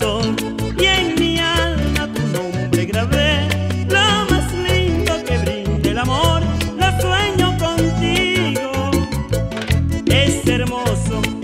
y en mi alma tu nombre grabé. Lo más lindo que brinde el amor, lo sueño contigo. Es hermoso.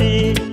saber.